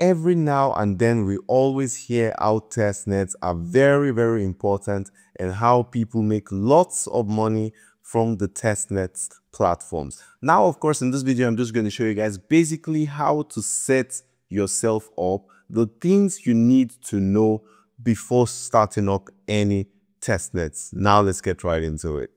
every now and then we always hear how test nets are very, very important and how people make lots of money from the test nets platforms. Now, of course, in this video, I'm just going to show you guys basically how to set yourself up, the things you need to know before starting up any test nets. Now let's get right into it.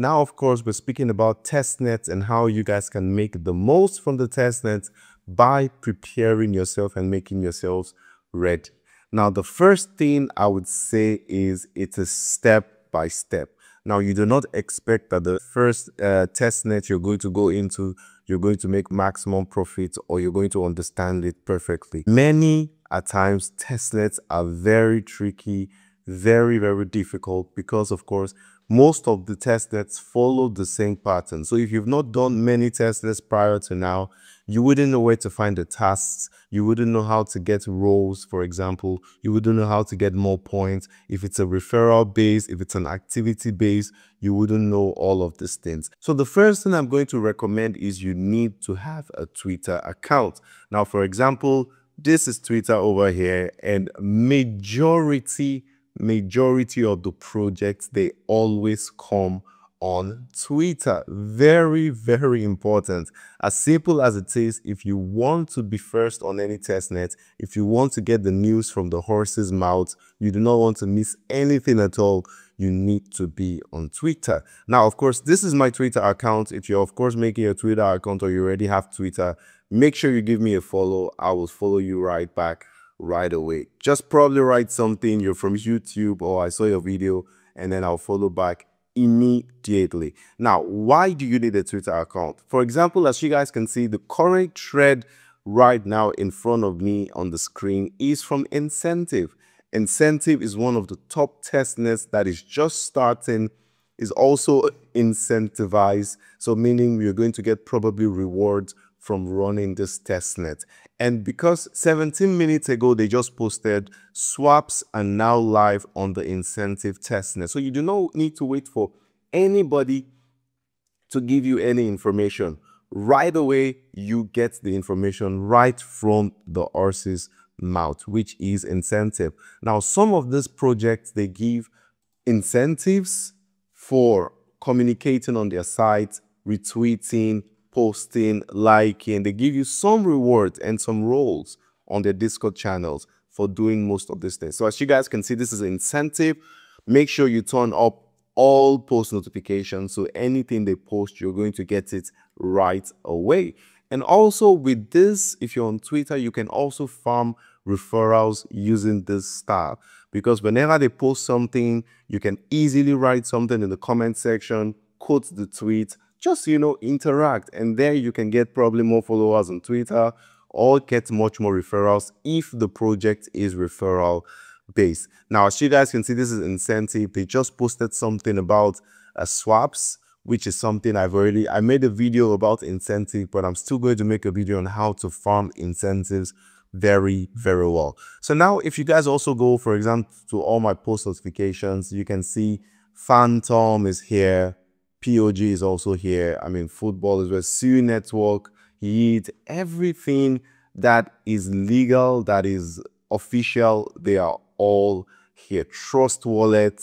Now, of course, we're speaking about test nets and how you guys can make the most from the test nets by preparing yourself and making yourselves ready. Now, the first thing I would say is it's a step by step. Now, you do not expect that the first uh, test net you're going to go into, you're going to make maximum profit or you're going to understand it perfectly. Many at times, test nets are very tricky, very, very difficult because, of course, most of the test nets follow the same pattern. So if you've not done many test nets prior to now, you wouldn't know where to find the tasks. You wouldn't know how to get roles, for example. You wouldn't know how to get more points. If it's a referral base, if it's an activity base, you wouldn't know all of these things. So the first thing I'm going to recommend is you need to have a Twitter account. Now, for example, this is Twitter over here and majority majority of the projects, they always come on Twitter. Very, very important. As simple as it is, if you want to be first on any testnet, if you want to get the news from the horse's mouth, you do not want to miss anything at all, you need to be on Twitter. Now, of course, this is my Twitter account. If you're, of course, making a Twitter account or you already have Twitter, make sure you give me a follow. I will follow you right back right away. Just probably write something, you're from YouTube or I saw your video and then I'll follow back immediately. Now, why do you need a Twitter account? For example, as you guys can see, the current thread right now in front of me on the screen is from Incentiv. Incentiv is one of the top test nets that is just starting, is also incentivized. So meaning you're going to get probably rewards from running this testnet. And because 17 minutes ago, they just posted swaps are now live on the Incentiv testnet. So you do not need to wait for anybody to give you any information. Right away, you get the information right from the horse's mouth, which is Incentiv. Now, some of these projects, they give incentives for communicating on their site, retweeting, posting, liking. They give you some rewards and some roles on their Discord channels for doing most of these things. So as you guys can see, this is an Incentiv. Make sure you turn up all post notifications. So anything they post, you're going to get it right away. And also with this, if you're on Twitter, you can also farm referrals using this style because whenever they post something, you can easily write something in the comment section, quote the tweet, just, you know, interact. And there you can get probably more followers on Twitter or get much more referrals if the project is referral based. Now, as you guys can see, this is Incentiv. They just posted something about uh, swaps, which is something I've already, I made a video about Incentiv, but I'm still going to make a video on how to farm incentives very, very well. So now if you guys also go, for example, to all my post notifications, you can see Phantom is here, POG is also here. I mean, football is where Sui Network, Heat, everything that is legal, that is official, they are all here. Trust Wallet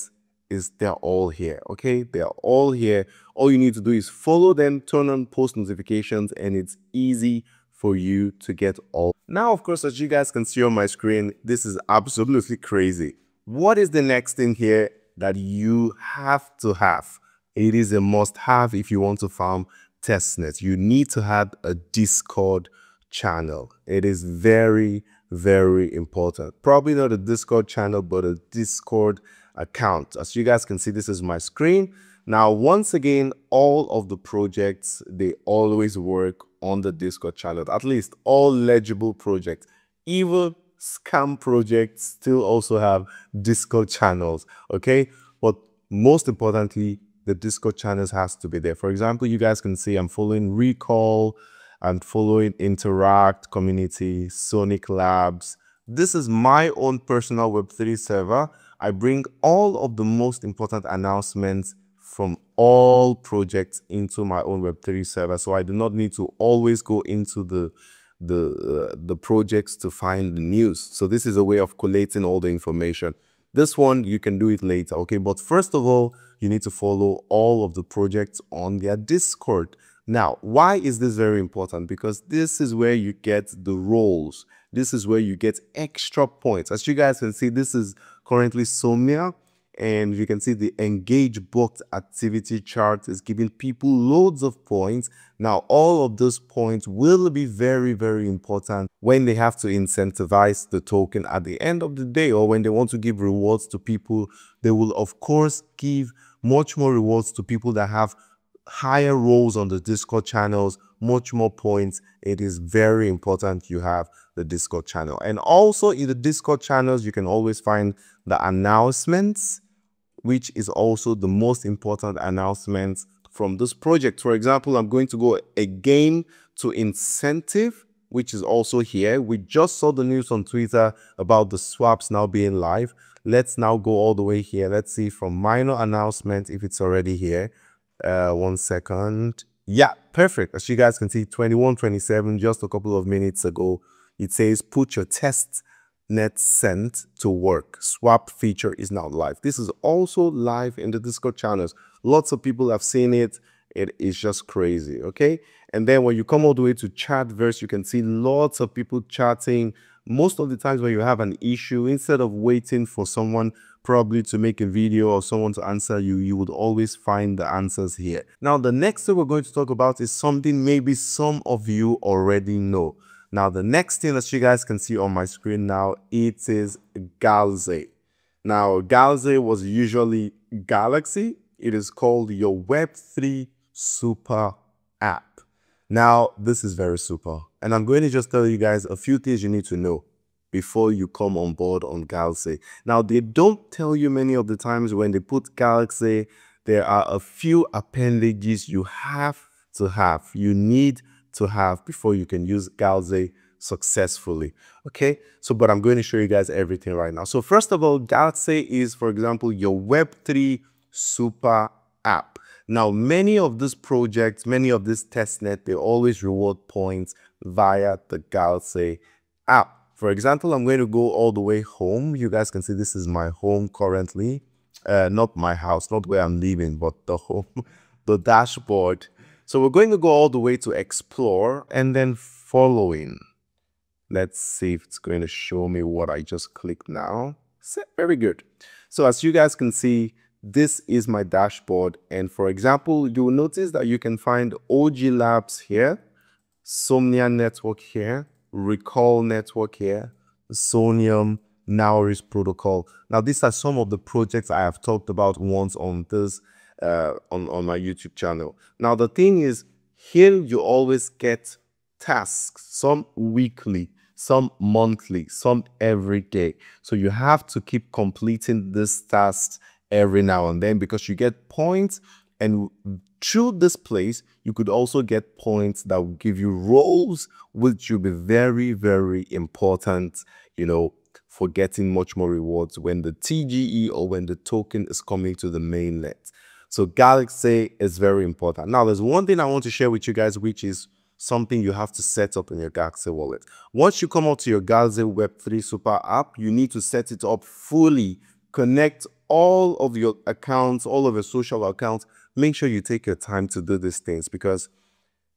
is they're all here. Okay, they are all here. All you need to do is follow them, turn on post notifications, and it's easy for you to get all. Now, of course, as you guys can see on my screen, this is absolutely crazy. What is the next thing here that you have to have? It is a must have if you want to farm testnets. You need to have a Discord channel. It is very, very important. Probably not a Discord channel, but a Discord account. As you guys can see, this is my screen. Now, once again, all of the projects, they always work on the Discord channel, at least all legible projects. Even scam projects still also have Discord channels, okay? But most importantly, the Discord channels has to be there. For example, you guys can see I'm following Recall, I'm following Intract Community, Sonic Labs. This is my own personal Web3 server. I bring all of the most important announcements from all projects into my own Web3 server. So I do not need to always go into the the uh, the projects to find the news. So this is a way of collating all the information. This one, you can do it later, okay? But first of all, you need to follow all of the projects on their Discord. Now, why is this very important? Because this is where you get the roles. This is where you get extra points. As you guys can see, this is currently Somnia and you can see the engage booked activity chart is giving people loads of points. Now all of those points will be very very important when they have to incentivize the token at the end of the day or when they want to give rewards to people. They will of course give much more rewards to people that have higher roles on the discord channels much more points. It is very important you have the discord channel. And also in the discord channels you can always find the announcements which is also the most important announcement from this project. For example, I'm going to go again to Incentiv, which is also here. We just saw the news on Twitter about the swaps now being live. Let's now go all the way here. Let's see from minor announcement if it's already here. Uh, one second. Yeah, perfect. As you guys can see, 2127, just a couple of minutes ago, it says put your tests net sent to work. Swap feature is now live. This is also live in the discord channels. Lots of people have seen it. It is just crazy okay? And then when you come all the way to chat verse you can see lots of people chatting. Most of the times when you have an issue instead of waiting for someone probably to make a video or someone to answer you you would always find the answers here. Now the next thing we're going to talk about is something maybe some of you already know now, the next thing that you guys can see on my screen now, it is Galxe. Now, Galxe was usually Galaxy. It is called your Web3 Super app. Now, this is very super. And I'm going to just tell you guys a few things you need to know before you come on board on Galxe. Now, they don't tell you many of the times when they put Galxe, there are a few appendages you have to have. You need to have before you can use Galxe successfully. Okay, so but I'm going to show you guys everything right now. So first of all, Galxe is, for example, your Web3 super app. Now, many of these projects, many of these testnet, they always reward points via the Galxe app. For example, I'm going to go all the way home. You guys can see this is my home currently. Uh, not my house, not where I'm living, but the home, the dashboard so we're going to go all the way to explore and then following. Let's see if it's going to show me what I just clicked now. Very good. So as you guys can see, this is my dashboard. And for example, you'll notice that you can find OG Labs here, Somnia Network here, Recall Network here, Soneium, Nauris Protocol. Now, these are some of the projects I have talked about once on this uh, on, on my YouTube channel. Now, the thing is, here you always get tasks, some weekly, some monthly, some every day. So you have to keep completing this task every now and then because you get points and through this place, you could also get points that will give you roles, which will be very, very important, you know, for getting much more rewards when the TGE or when the token is coming to the mainnet. So Galxe is very important. Now, there's one thing I want to share with you guys, which is something you have to set up in your Galxe wallet. Once you come out to your Galxe Web3 Super app, you need to set it up fully, connect all of your accounts, all of your social accounts. Make sure you take your time to do these things because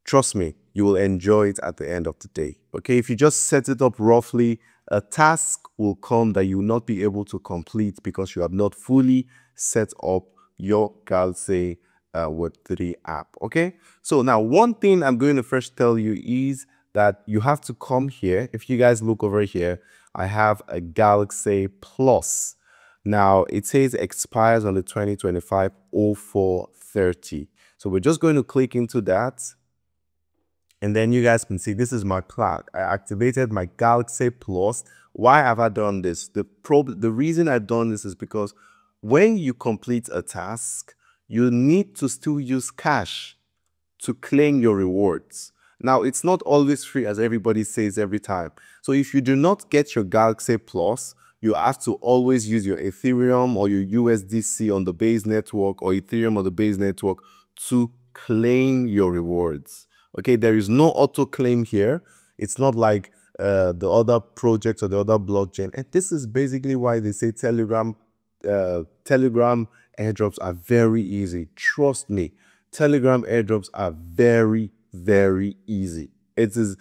trust me, you will enjoy it at the end of the day. Okay, if you just set it up roughly, a task will come that you will not be able to complete because you have not fully set up your Galxe uh, Web3 app. Okay. So now one thing I'm going to first tell you is that you have to come here. If you guys look over here, I have a Galxe Plus. Now it says expires on the 2025 0430. So we're just going to click into that. And then you guys can see this is my plug. I activated my Galxe Plus. Why have I done this? The prob the reason I've done this is because when you complete a task, you need to still use cash to claim your rewards. Now, it's not always free as everybody says every time. So if you do not get your Galxe Plus, you have to always use your Ethereum or your USDC on the base network or Ethereum on the base network to claim your rewards. Okay, there is no auto claim here. It's not like uh, the other projects or the other blockchain. And this is basically why they say Telegram, uh, Telegram airdrops are very easy. Trust me, Telegram airdrops are very, very easy. It is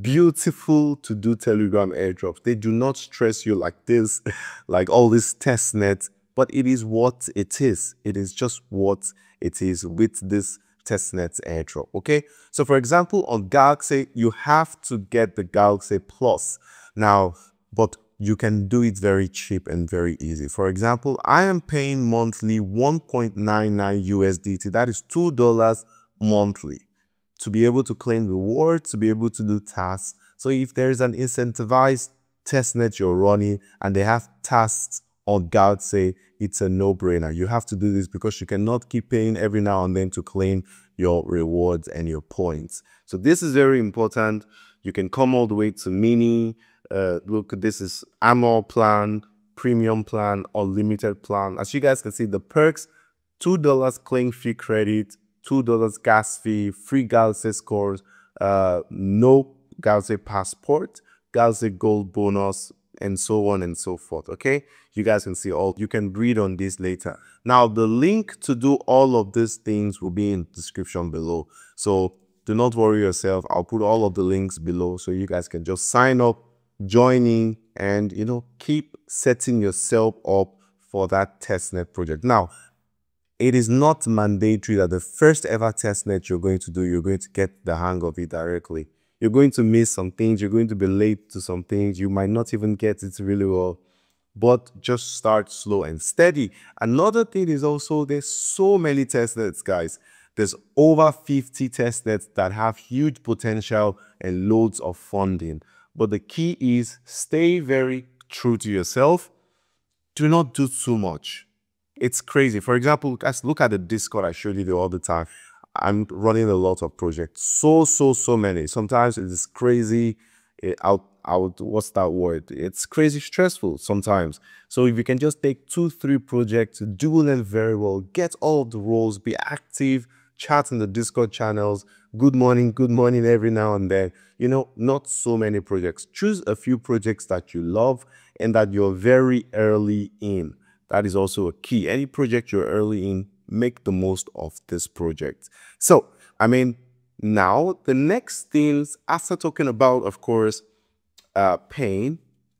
beautiful to do Telegram airdrops. They do not stress you like this, like all this test net, but it is what it is. It is just what it is with this testnet airdrop. Okay. So for example, on Galxe, you have to get the Galxe Plus. Now, but you can do it very cheap and very easy. For example, I am paying monthly 1.99 USDT. That is $2 monthly to be able to claim rewards, to be able to do tasks. So if there's an incentivized testnet you're running and they have tasks on say it's a no-brainer. You have to do this because you cannot keep paying every now and then to claim your rewards and your points. So this is very important. You can come all the way to mini. Uh, look, this is annual plan, premium plan, or limited plan. As you guys can see, the perks, $2 claim fee credit, $2 gas fee, free Galxe scores, uh, no Galxe passport, Galxe gold bonus, and so on and so forth. Okay, you guys can see all, you can read on this later. Now, the link to do all of these things will be in description below. So do not worry yourself. I'll put all of the links below so you guys can just sign up, join in, and you know, keep setting yourself up for that testnet project. Now, it is not mandatory that the first ever testnet you're going to do, you're going to get the hang of it directly. You're going to miss some things. You're going to be late to some things. You might not even get it really well. But just start slow and steady. Another thing is also there's so many testnets, guys. There's over 50 testnets that have huge potential and loads of funding. But the key is stay very true to yourself. Do not do too much it's crazy. For example, guys, look at the Discord I showed you all the time. I'm running a lot of projects. So, so, so many. Sometimes it's crazy. It, out, out, what's that word? It's crazy stressful sometimes. So if you can just take two, three projects, do them very well, get all of the roles, be active, chat in the Discord channels, good morning, good morning every now and then. You know, not so many projects. Choose a few projects that you love and that you're very early in. That is also a key. Any project you're early in, make the most of this project. So, I mean, now the next things, after talking about, of course, uh, pain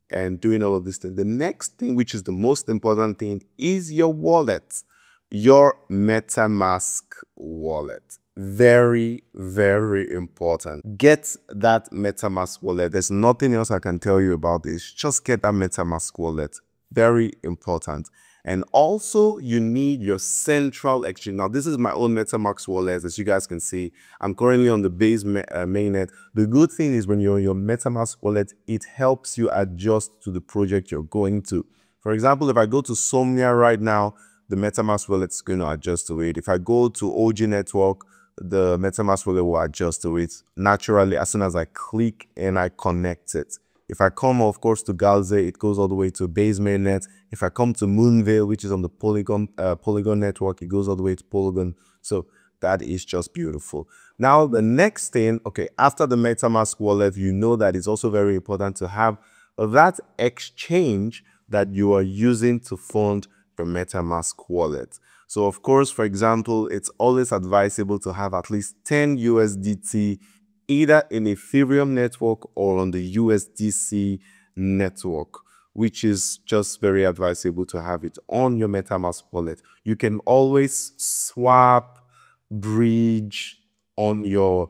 and doing all of this thing, the next thing, which is the most important thing, is your wallet, your MetaMask wallet. Very, very important. Get that MetaMask wallet. There's nothing else I can tell you about this. Just get that MetaMask wallet. Very important. And also you need your central exchange. Now this is my own MetaMask wallet as you guys can see. I'm currently on the base ma uh, mainnet. The good thing is when you're on your MetaMask wallet, it helps you adjust to the project you're going to. For example, if I go to Somnia right now, the MetaMask wallet is going to adjust to it. If I go to OG Network, the MetaMask wallet will adjust to it naturally as soon as I click and I connect it. If I come, of course, to Galxe, it goes all the way to base mainnet. If I come to Moonveil, which is on the Polygon uh, Polygon network, it goes all the way to Polygon. So that is just beautiful. Now, the next thing, okay, after the MetaMask wallet, you know that it's also very important to have that exchange that you are using to fund your MetaMask wallet. So of course, for example, it's always advisable to have at least 10 USDT either in Ethereum network or on the USDC network, which is just very advisable to have it on your MetaMask wallet. You can always swap, bridge on your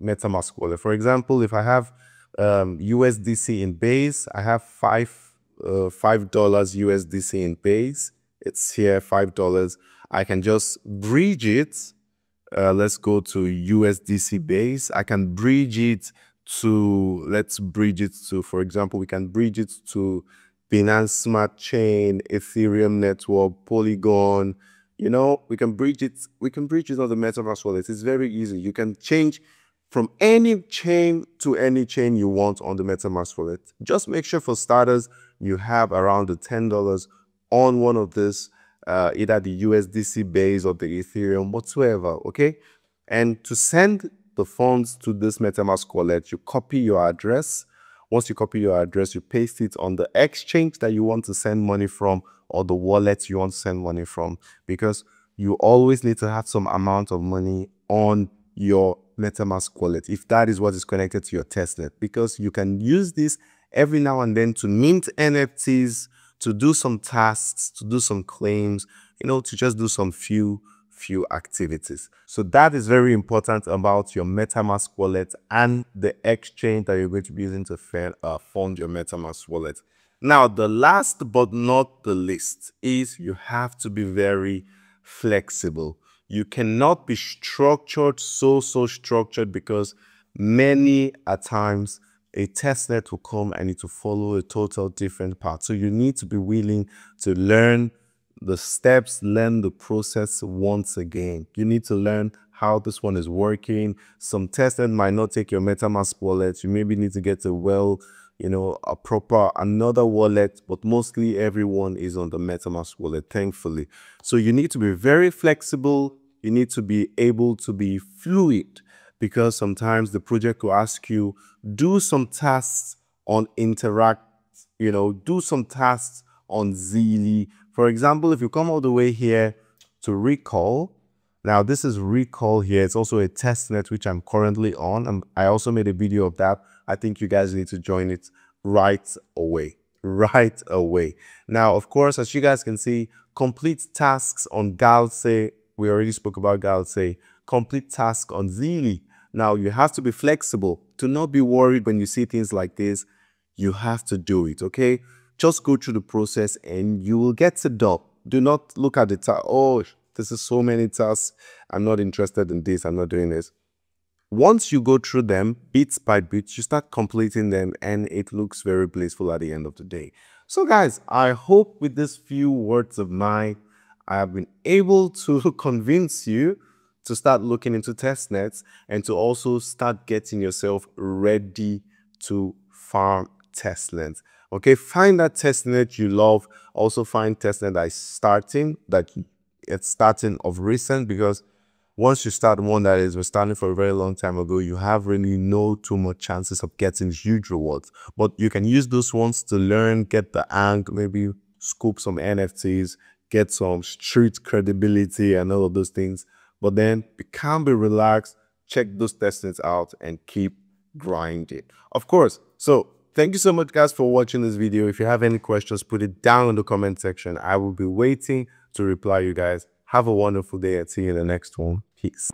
MetaMask wallet. For example, if I have um, USDC in base, I have five uh, five dollars USDC in base. It's here five dollars. I can just bridge it uh, let's go to USDC base. I can bridge it to, let's bridge it to, for example, we can bridge it to Binance Smart Chain, Ethereum Network, Polygon. You know, we can bridge it. We can bridge it on the MetaMask wallet. It's very easy. You can change from any chain to any chain you want on the MetaMask wallet. Just make sure for starters, you have around the $10 on one of this, uh, either the USDC base or the Ethereum, whatsoever, okay? And to send the funds to this MetaMask wallet, you copy your address. Once you copy your address, you paste it on the exchange that you want to send money from or the wallet you want to send money from because you always need to have some amount of money on your MetaMask wallet if that is what is connected to your testnet because you can use this every now and then to mint NFTs, to do some tasks, to do some claims, you know, to just do some few few activities. So that is very important about your MetaMask wallet and the exchange that you're going to be using to uh, fund your MetaMask wallet. Now, the last but not the least is you have to be very flexible. You cannot be structured, so, so structured because many a times a testnet will come and it will follow a total different path. So you need to be willing to learn the steps, learn the process once again. You need to learn how this one is working. Some testnet might not take your MetaMask wallet. You maybe need to get a well, you know, a proper another wallet, but mostly everyone is on the MetaMask wallet, thankfully. So you need to be very flexible. You need to be able to be fluid because sometimes the project will ask you, do some tasks on Intract, you know, do some tasks on Zealy, for example, if you come all the way here to recall, now this is recall here. It's also a test net which I'm currently on. And I also made a video of that. I think you guys need to join it right away, right away. Now, of course, as you guys can see, complete tasks on Galxe. We already spoke about Galxe. Complete task on Zealy. Now, you have to be flexible. To not be worried when you see things like this, you have to do it, okay? Just go through the process and you will get it done. Do not look at the task. Oh, this is so many tasks. I'm not interested in this. I'm not doing this. Once you go through them bits by bits, you start completing them and it looks very blissful at the end of the day. So guys, I hope with these few words of mine, I have been able to convince you to start looking into test nets and to also start getting yourself ready to farm test nets. Okay, find that testnet you love. Also find testnet that is starting, that it's starting of recent because once you start one that is was starting for a very long time ago, you have really no too much chances of getting huge rewards. But you can use those ones to learn, get the ang, maybe scoop some NFTs, get some street credibility and all of those things. But then you can be relaxed, check those testnets out and keep grinding. Of course, so Thank you so much guys for watching this video. If you have any questions, put it down in the comment section. I will be waiting to reply you guys. Have a wonderful day and see you in the next one. Peace.